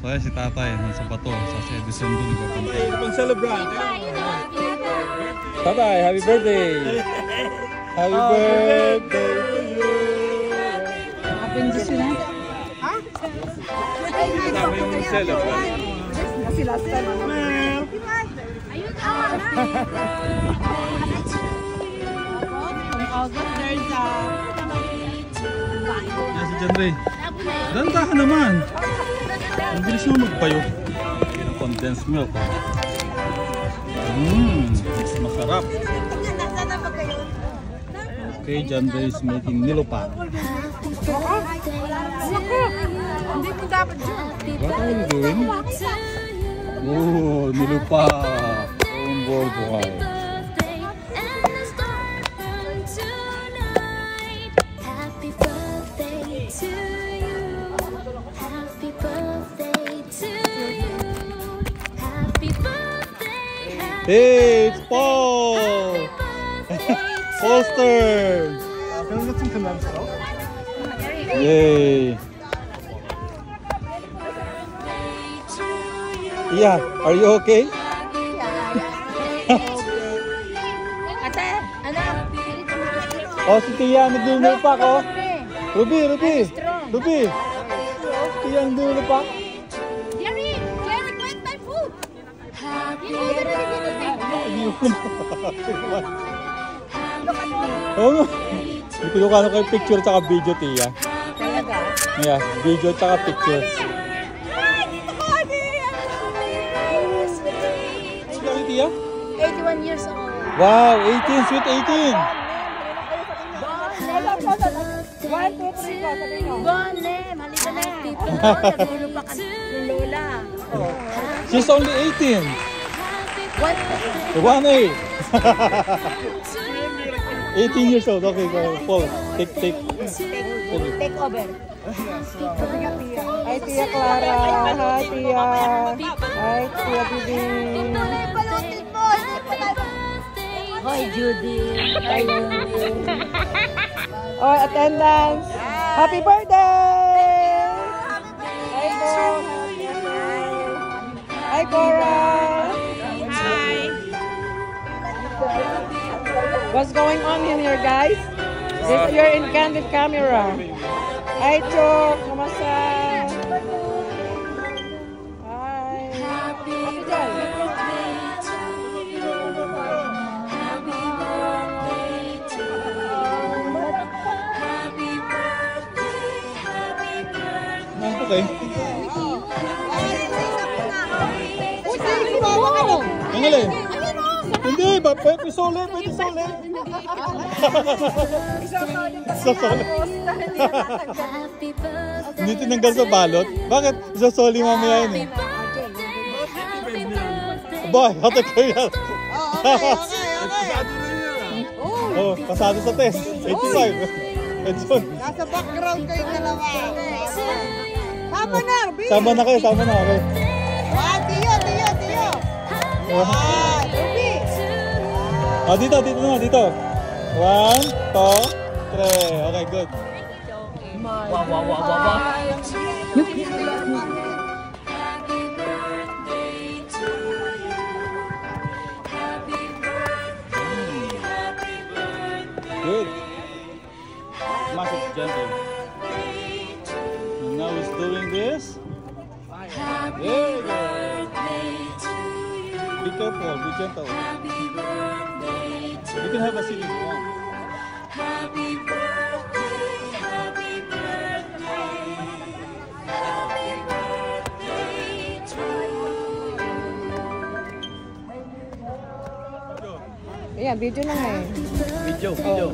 So ayan si tatay, nasa bato, sa si Edison doon nagpapunta. Pag-celebrate. Tatay, happy birthday! Happy birthday to you! Kasama yung celebrate. Kasi last time, ano? From August, there's a... Yan si John Ray. Ganda ka naman! Ang bilis mo magpayo. Yung condensed milk. Mmm, masarap. Okay, Ray is making nilupa. Hindi mo dapat yun. What are you doing? Oh, nilupa. On board, wow. Hey, it's Paul! Foster! Can we get some condensed milk? Yay! Yeah, are you okay? Ate, anak. Oh, si Tia, nagdulo pa ko. Ruby, Ruby! Ruby! Tia, nagdulo pa. Jerry, Jerry, quit my food. Happy Oo. Hindi ko yung ano kayo picture tsaka video, Tia. Talaga? Yeah, video tsaka picture. Sino si Tia? 81 years old. Wow, 18, sweet 18. One, two, three, go. Sabi mo. Bone, mali ka na. Oo, nagulo pa ka ng lola. Oh. She's only 18. One, One A. 18 years old. Okay, go. Paul, take, take. take over. Hi, Tia Clara. Hi, Tia. Hi, Tia Bibi. Hoy, Judy. Hi, Judy. Oh, attendance. Happy birthday! Hi, Bo. Hi, Cora. What's going on in here, guys? This, you're in candid camera. Hi, Chok. Kamusta? Hi. Happy okay. Ang alin? Hindi, ba? Pwede sole, pwede sole. Sasole. Hindi tinanggal sa balot. Bakit? Sasole mamaya yun eh. Boy, hati ko yan. Pasado na yun. Oh, pasado sa test. 85. Edson. Nasa background kayo dalawa. Tama na, Ruby. Sama na kayo, sama na kayo. Ah, Tiyo, Tiyo, Tiyo. Ah, Ruby. Oh, dito, dito na, dito. One, two, three. Okay, good. Good. Gently. And now he's doing this. There you go. Be careful, be gentle. You can have a seat if you want. Ayan, video na nga eh. Video, video.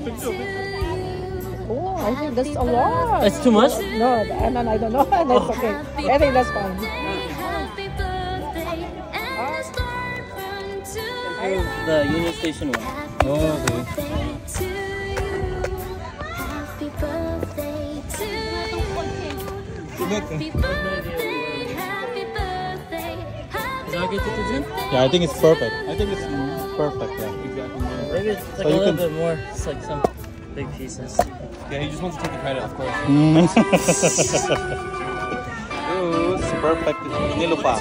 Oh, I think that's a lot. That's too much? No, I, no, I don't know. That's okay. I think that's fine. Happy birthday. And the star from tonight. The Union Station one. Oh, okay. birthday to you. Happy birthday to you. Happy birthday. Happy birthday. Is that okay to Jin? Yeah, I think it's perfect. I think it's perfect. Yeah, exactly. Maybe it's like So a you little can- bit more. It's like some big pieces. Yeah, he just wants to take the credit, of course. Mm. Ooh, super Perfect nilupak.